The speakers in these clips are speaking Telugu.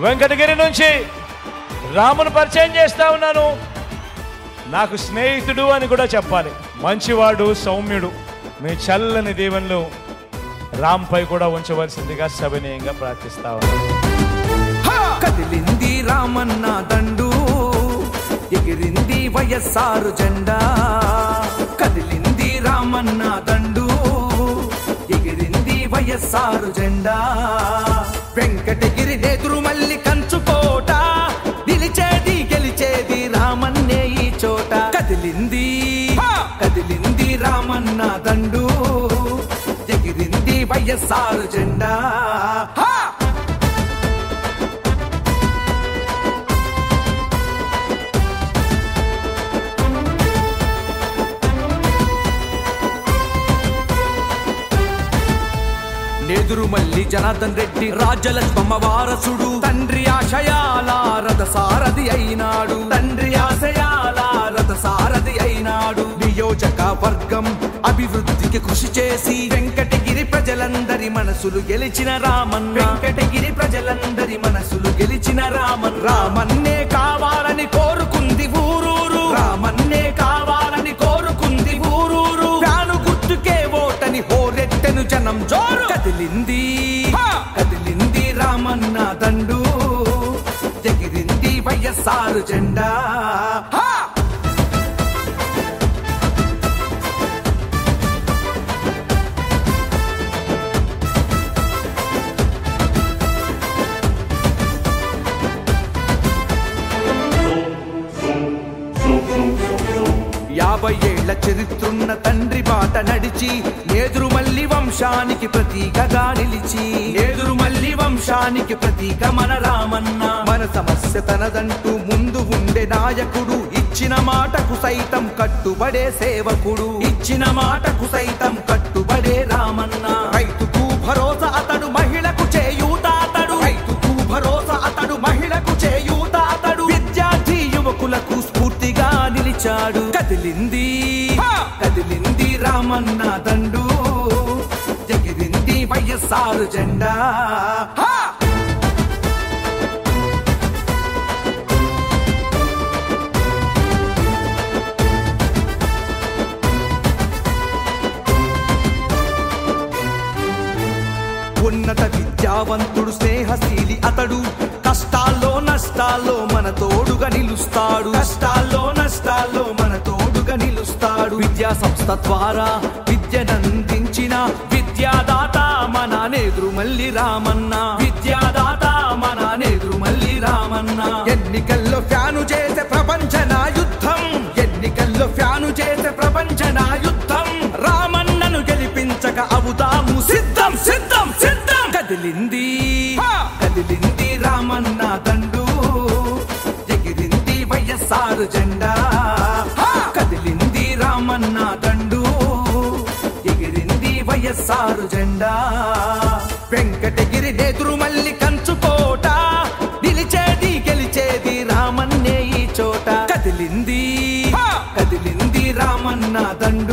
వెంకటగిరి నుంచి రామును పరిచయం చేస్తా ఉన్నాను. నాకు స్నేహితుడు అని కూడా చెప్పాలి. మంచివాడు సౌమ్యుడు. మీ చల్లని దీవెనలు రాంపై కూడా ఉంచవలసిందిగా సవినీయంగా ప్రార్థిస్తా కదిలింది రామన్న దండు ఎగిరింది వయస్సారు జెండా. కదిలింది రామన్న దండు ఎగిరింది వయస్సారు జెండా. వెంకటగిరి నెదురు వైఎస్ఆర్ జెండా. హా! నెదురు మల్లి జనార్దన్ రెడ్డి రాజలక్ష్మమ్మ వారసుడు. తండ్రి ఆశయాల రథ సారథి అయినాడు. తండ్రి ఆశయాల రథ సారథి అయినాడు. నియోజక వర్గం అభివృద్ధికి కృషి చేసి వెంకటి ప్రజలందరి మనసులు గెలిచిన రామన్ వెంకటగిరి ప్రజలందరి మనసులు గెలిచిన రామన్ రామన్నే కావాలని కోరుకుంది ఊరూరు. రామన్నే కావాలని కోరుకుంది ఊరూరు. ప్రాణు గుర్తుకే ఓటని హోరెట్టెను జనం జోరు. కదిలింది కదిలింది రామన్న దండు. ఎగిరింది వైఎస్ఆర్ జెండా. చరిత్రున్న తండ్రి బాట నడిచి నేదురు మల్లి వంశానికి ప్రతీకగా నిలిచి. నేదురు మల్లి వంశానికి ప్రతీక మన రామన్న. మన సమస్య తనదంటూ ముందు ఉండే నాయకుడు ఇచ్చిన మాటకు సైతం కట్టుబడే సేవకుడు. ఇచ్చిన మాటకు సైతం కట్టుబడే రామన్న. రైతుకు భరోసా అతడు మహిళకు చేయూత అతడు. రైతుకు భరోసా అతడు మహిళకు చేయూత అతడు. విద్యార్థి యువకులకు స్ఫూర్తిగా నిలిచాడు. కదిలింది కదిలింది రామన్న దండు. ఎగిరింది వైఎస్ఆర్ జెండా. ఉన్నత విద్యావంతుడు స్నేహశీలి అతడు. కష్టాల్లో నష్టాల్లో మన తోడుగా నిలుస్తాడు. కష్టాల్లో నష్టాల్లో మన తోడు విద్యా సంస్థ ద్వారా విద్యనందించిన విద్యాదాత మన నేదురు మల్లి రామన్న. విద్యాదాత మన నేదురు మల్లి రామన్న. ఎన్నికల్లో ఫ్యాను చేసే ప్రపంచన యుద్ధం. ఎన్నికల్లో ఫ్యాను చేసే ప్రపంచన యుద్ధం. రామన్నను గెలిపించక అవుదాము సిద్ధం సిద్ధం సిద్ధం. కదిలింది కదిలింది రామన్న దండు. ఎగిరింది వైఎస్ఆర్ జెండా. వైఎస్ఆర్ జెండా. వెంకటగిరి నెదురు మల్లి కంచుకోట నిలిచేది గెలిచేది రామన్నే ఈ చోట. కదిలింది కదిలింది రామన్న దండు.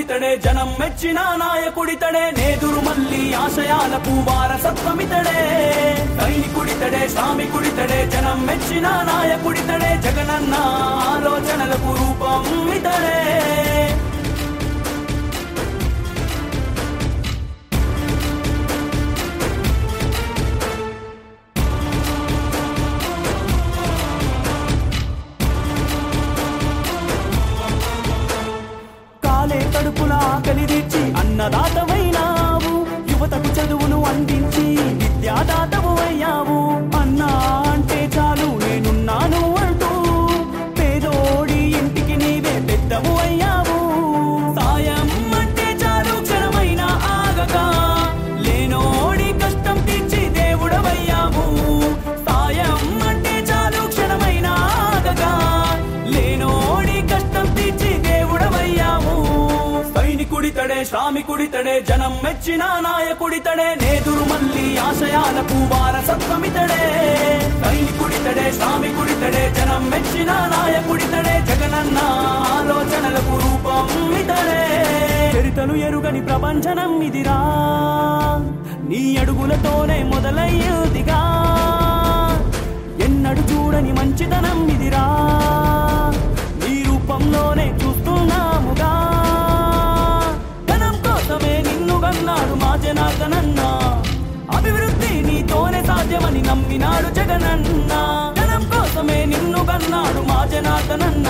శ్రామికుడితడే జనం మెచ్చిన నాయకుడితడే నేదురు మల్లి ఆశయాలకు వారసత్వమితడే. సైనికుడితడే శ్రామికుడితడే జనం మెచ్చిన నాయకుడితడే జగనన్న ఆలోచనలకు రూపం ఇతడే. ಅನ್ನದಾತವೇ కుడితడే జనం మెచ్చిన నాయకుడితడే నేదురు మళ్ళీ ఆశయాలకు వారసత్వమితడే. సైనికుడితడే శ్రామికుడితడే జనం మెచ్చిన నాయకుడితడే జగనన్న ఆలోచనలకు రూపం ఇతడే చరితలు ఎరుగని ప్రపంచనం ఇదిరా. నీ అడుగులతోనే మొదలయ్యేదిగా. ఎన్నడు చూడని మంచితనం ఇదిరా. నీ రూపంలోనే చూస్తున్నాముగా. అన్నాడు మా జనార్దనన్న. అభివృద్ధి నీతోనే సాధ్యమని నమ్మినాడు జగనన్న. జనం కోసమే నిన్ను కన్నాడు మా జనార్దనన్న.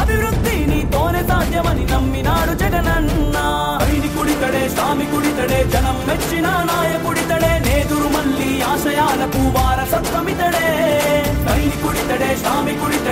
అభివృద్ధి నీతోనే సాధ్యమని నమ్మినాడు జగనన్న. సైనికుడితడే శ్రామికుడితడే జనం మెచ్చిన నాయకుడితడే నేదురు మళ్ళీ ఆశయాలకు వారసత్వమితడే. సైనికుడితడే శ్రామికుడితడే జనం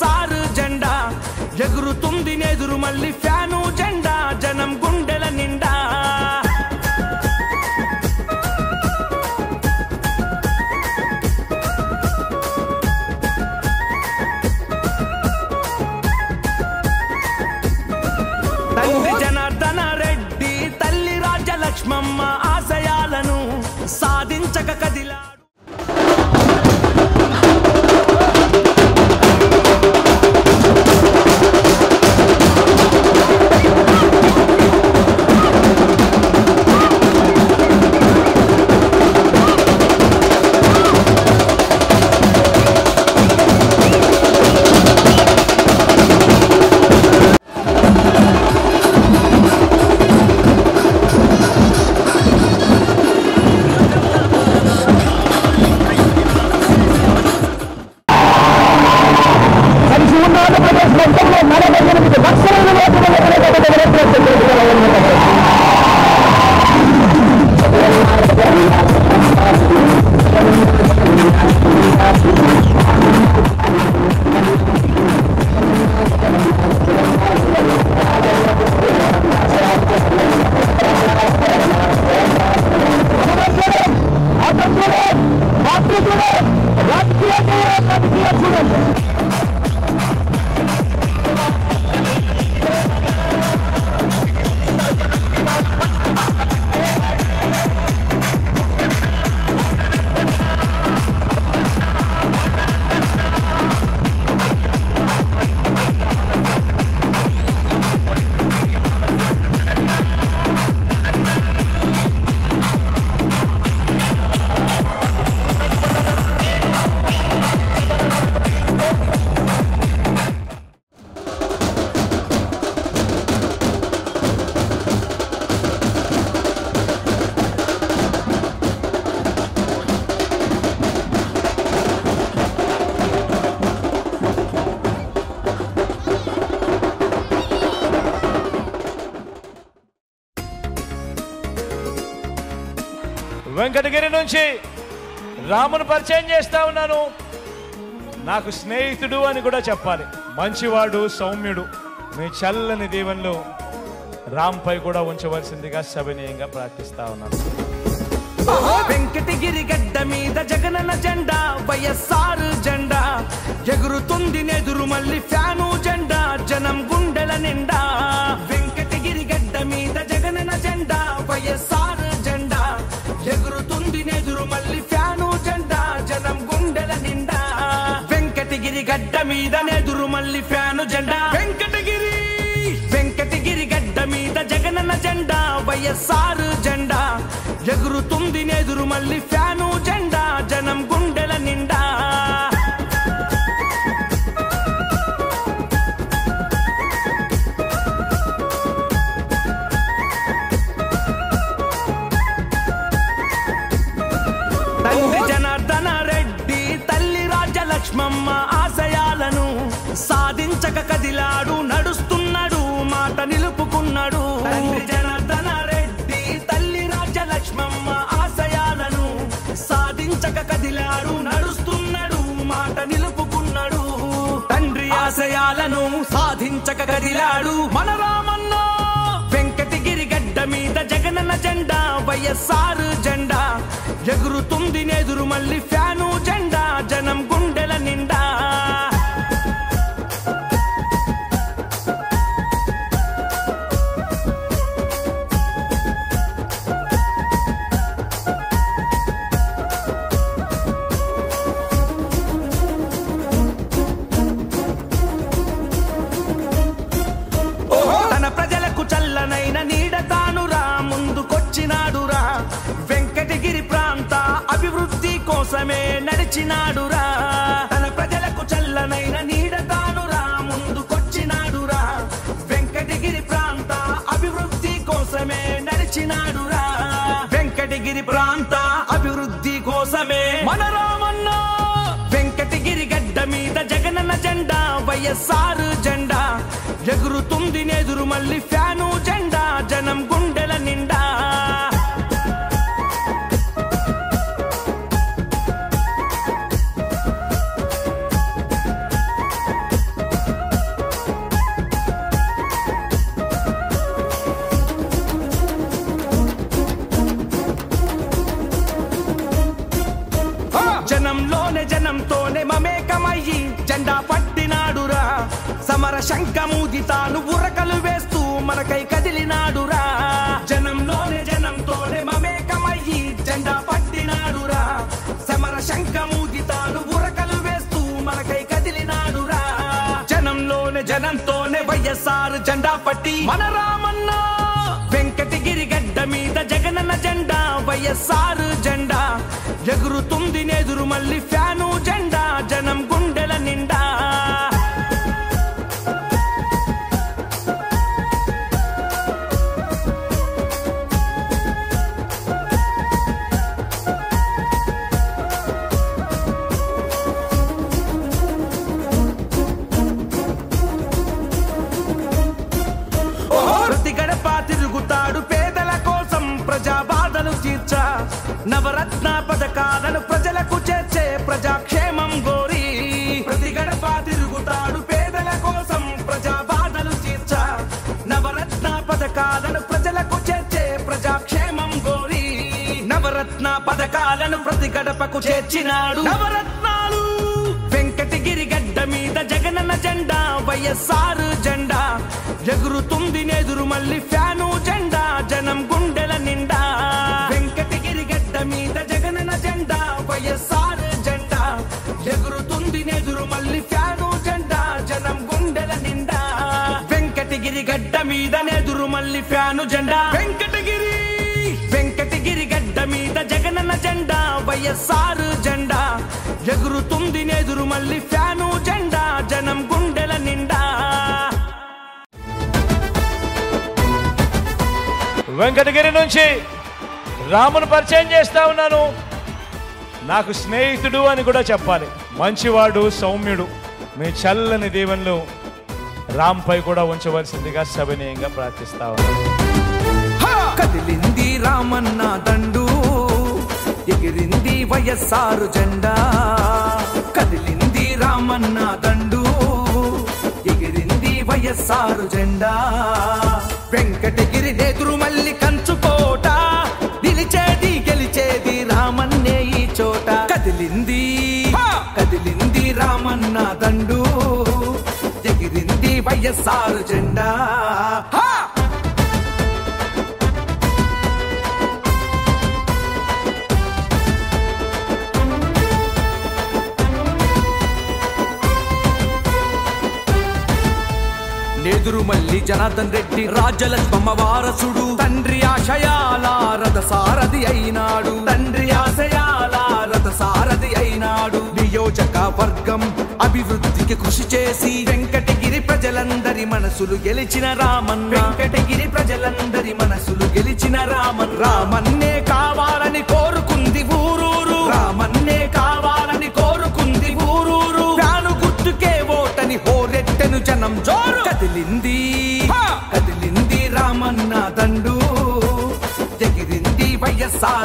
సారు జెండా ఎగురుతుంది నెదురు మళ్ళీ ఫ్యాను జెండా జనం వెంకటగిరి నుంచి రామును పరిచయం చేస్తా ఉన్నాను. నాకు స్నేహితుడు అని కూడా చెప్పాలి. మంచివాడు సౌమ్యుడు. మీ చల్లని దీవెనలు రామ్పై కూడా ఉంచవలసిందిగా సవినీయంగా ప్రార్థిస్తా ఉన్నాను. వెంకటగిరి గడ్డ మీద జగనన్న జెండా వైఎస్ఆర్ జెండా. ఎగురుతుంది నెదురు మళ్ళీ ఫ్యాను జెండా. జనం వైఎస్ఆర్ జెండా. ఎగురుతుంది నెదురు మళ్ళీ ఫ్యాను జెండా. జనం గుండెల నిండా. తండ్రి జనార్దన రెడ్డి తల్లి రాజలక్ష్మమ్మ ఆశయాలను సాధించక కదిలా సాధించక కదిలాడు మన రామన్న వెంకటగిరి గడ్డ మీద జగనన్న జెండా వైఎస్ఆర్ జెండా. ఎగురుతుంది నెదురు మళ్ళీ ఫ్యాను జెండా జనం తెచ్చినాడురా తన ప్రజలకు చల్లనైన నీడ తానురా. ముందుకొచ్చినాడురా. వెంకటగిరి ప్రాంత అభివృద్ధి కోసమే నడిచినాడురా. వెంకటగిరి ప్రాంత అభివృద్ధి కోసమే. మన రామన్న వెంకటగిరి గడ్డ మీద జగనన్న జెండా వైఎస్ఆర్ జెండా. ఎగురుతుంది నెదురు మళ్ళీ ఫ్యాను జెండా. జనం వైఎస్ఆర్ జెండా పట్టి మన రామన్న వెంకటగిరి గడ్డ మీద జగనన్న జెండా వైఎస్ఆర్ జెండా. ఎగురుతుంది నెదురు మళ్ళీ ఫ్యాను జెండా. రత్న పథకాలను ప్రతి గడపకు చేర్చినాడు. నవరత్నాలు వెంకటగిరి గడ్డ మీద జగనన్న జెండా వైఎస్ఆర్ జెండా. ఎగురుతుంది నెదురు మళ్ళీ ఫ్యాను జెండా జనం గుండెల నిండా. వెంకటగిరి గడ్డ మీద జగనన్న జెండా వైఎస్ఆర్ జెండా. ఎగురుతుంది నెదురు మళ్ళీ ఫ్యాను జెండా జనం గుండెల నిండా. వెంకటగిరి గడ్డ మీద నెదురు మళ్ళీ ఫ్యాను జెండా. వెంకట జెండా వైఎస్ఆర్ జెండా. ఎగురుతుంది నెదురు మళ్ళీ ఫ్యాను జెండా జనం గుండెల నిండా. వెంకటగిరి నుంచి రామును పరిచయం చేస్తా ఉన్నాను. నాకు స్నేహితుడు అని కూడా చెప్పాలి. మంచివాడు సౌమ్యుడు. మీ చల్లని దీవెనలు రామ్పై కూడా ఉంచవలసిందిగా సవినయంగా ప్రార్థిస్తా ఉన్నాను. కదిలింది రామన్న దండు. ఎగిరింది వైఎస్ఆర్ జెండా కదిలింది రామన్న దండు. ఎగిరింది వైఎస్ఆర్ జెండా వెంకటగిరి నెదురు మల్లి కంచుకోట నిలిచేది గెలిచేది రామన్నే ఈ చోట. కదిలింది కదిలింది రామన్న దండు. ఎగిరింది వైఎస్ఆర్ జెండా. నెదురు మల్లి జనార్దన్ రెడ్డి రాజ్యలక్ష్మమ్మ వారసుడు. తండ్రి ఆశయాల రథ సారథి అయినాడు. తండ్రి ఆశయాల రథ సారథి అయినాడు. నియోజక వర్గం అభివృద్ధికి కృషి చేసి వెంకటగిరి ప్రజలందరి మనసులు గెలిచిన రామన్ వెంకటగిరి ప్రజలందరి మనసులు గెలిచిన రామన్ రామన్నే కావాలని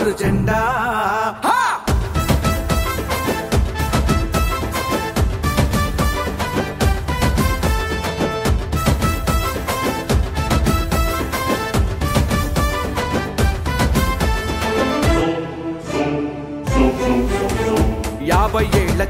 వైఎస్ఆర్ జెండా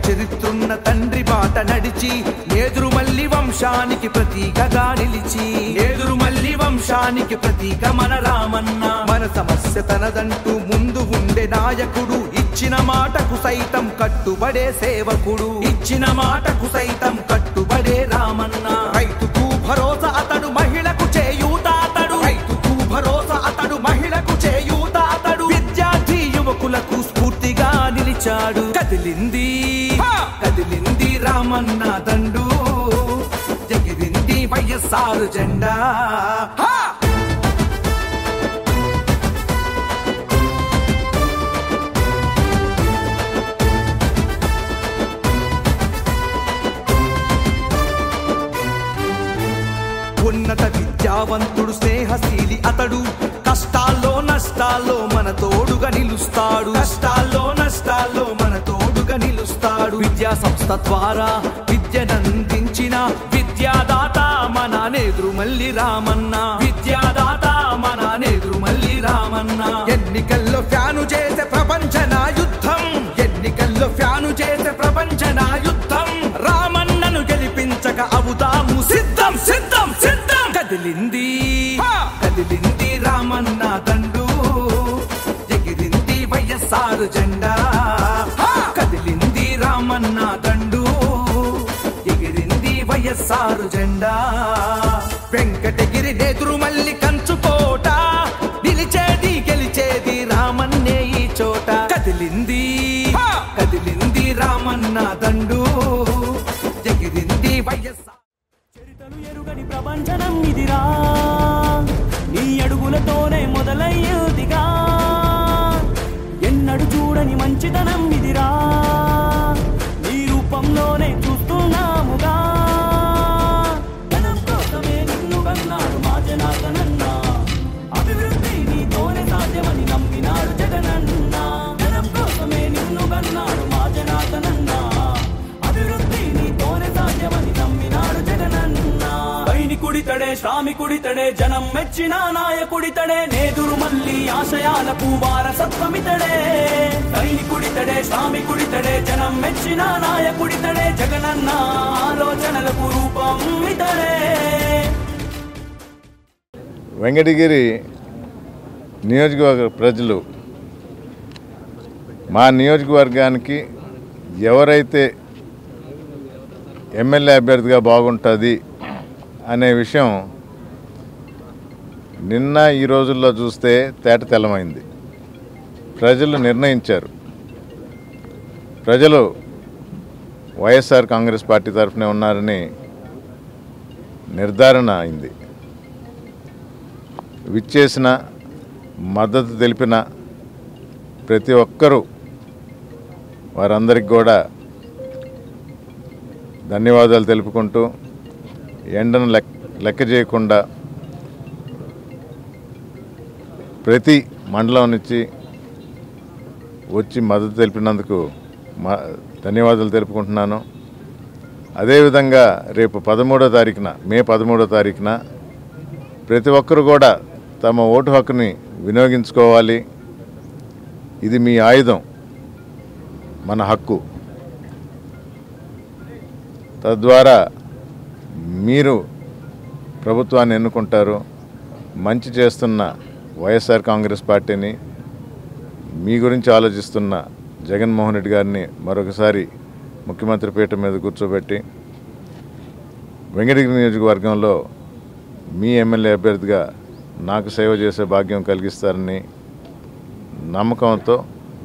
చరిత్రున్న తండ్రి బాట నడిచి నేదురు మల్లి వంశానికి ప్రతీకగా నిలిచి. నేదురు మల్లి వంశానికి ప్రతీక మన రామన్న. మన సమస్య తనదంటూ ముందు ఉండే నాయకుడు ఇచ్చిన మాటకు సైతం కట్టుబడే సేవకుడు. ఇచ్చిన మాటకు సైతం కట్టుబడే రామన్న. రైతుకు భరోసా అతడు మహిళ నిలిచాడు కదిలింది. కదిలింది రామన్న దండు. ఎగిరింది వైఎస్ఆర్ జెండా. ఉన్నత విద్యావంతుడు స్నేహశీలి అతడు. కష్టాల్లో నష్టాల్లో మన తోడుగా నిలుస్తాడు. కష్టాల్లో నష్టాల్లో మన తోడుగా నిలుస్తాడు. విద్యా సంస్థ ద్వారా విద్యనందించిన విద్యాదాత మన నేదురు మల్లి రామన్న. విద్యాదాత మన నేదురు మల్లి రామన్న. ఎన్నికల్లో ఫ్యాను చేసే ప్రపంచన యుద్ధం. ఎన్నికల్లో ఫ్యాను చేసే ప్రపంచన యుద్ధం. సిద్ధం సిద్ధం సిద్ధం. కదిలింది కదిలింది రామన్న దండు. ఎగిరింది వైఎస్ఆర్ జెండా. కదిలింది రామన్న దండు. ఎగిరింది వైఎస్ఆర్ జెండా. వెంకటగిరి నెదురు మల్లి కంచుకోట నిలిచేది గెలిచేది రామన్నే ఈ చోట. కదిలింది కదిలింది రామన్న దండు. ప్రపంచనం ఇదిరా. నీ అడుగులతోనే మొదలయ్యేదిగా. ఎన్నడు చూడని మంచితనం ఇదిరా. నీ రూపంలోనే చూ సైనికుడితడే శ్రామికుడితడే జనం మెచ్చిన నాయకుడితడే నేదురు మల్లి ఆశయాలకు వారసత్వమితడే సైనికుడితడే శ్రామికుడితడే జనం మెచ్చిన నాయకుడితడే జగనన్న ఆలోచనలకు రూపం ఇతడే వెంకటగిరి నియోజకవర్గ ప్రజలు మా నియోజకవర్గానికి ఎవరైతే ఎమ్మెల్యే అభ్యర్థిగా బాగుంటుంది అనే విషయం నిన్న ఈ రోజుల్లో చూస్తే తేట తెల్లమైంది. ప్రజలు నిర్ణయించారు. ప్రజలు వైఎస్ఆర్ కాంగ్రెస్ పార్టీ తరఫునే ఉన్నారని నిర్ధారణ అయింది. విచ్చేసిన మద్దతు తెలిపిన ప్రతి ఒక్కరూ వారందరికి కూడా ధన్యవాదాలు తెలుపుకుంటూ ఎండను లెక్క లెక్క చేయకుండా ప్రతి మండలం నుంచి వచ్చి మద్దతు తెలిపినందుకు మా ధన్యవాదాలు తెలుపుకుంటున్నాను. అదేవిధంగా రేపు పదమూడో తారీఖున మే పదమూడో తారీఖున ప్రతి ఒక్కరు కూడా తమ ఓటు హక్కుని వినియోగించుకోవాలి. ఇది మీ ఆయుధం మన హక్కు. తద్వారా మీరు ప్రభుత్వాన్ని ఎన్నుకుంటారు మంచి చేస్తున్న వైఎస్ఆర్ కాంగ్రెస్ పార్టీని మీ గురించి ఆలోచిస్తున్న జగన్మోహన్ రెడ్డి గారిని మరొకసారి ముఖ్యమంత్రి పీఠం మీద కూర్చోబెట్టి వెంకటగిరి నియోజకవర్గంలో మీ ఎమ్మెల్యే అభ్యర్థిగా నాకు సేవ చేసే భాగ్యం కలిగిస్తారని నమ్మకంతో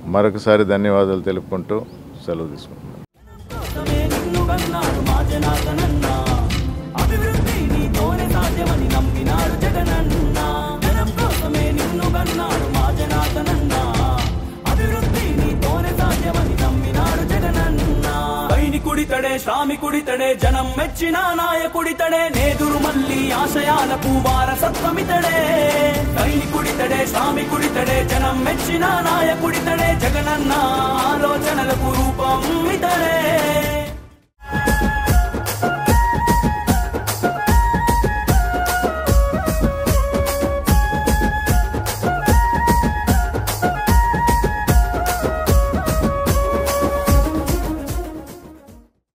మరొకసారి ధన్యవాదాలు తెలుపుకుంటూ సెలవు తీసుకుంటున్నాను. అభివృద్ధి శ్రామికుడితడే జనం మెచ్చిన నాయకుడితడే నేదురు మళ్ళీ ఆశయాలకు వారసత్వమితడే. సైనికుడితడే శ్రామికుడితడే జనం మెచ్చిన నాయకుడితడే జగనన్న ఆలోచనలకు రూపం ఇతడే.